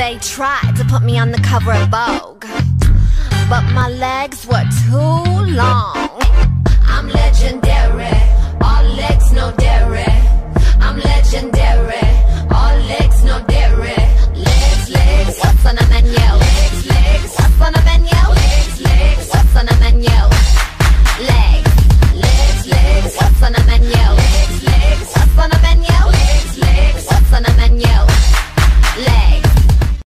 They tried to put me on the cover of Vogue, but my legs were too long.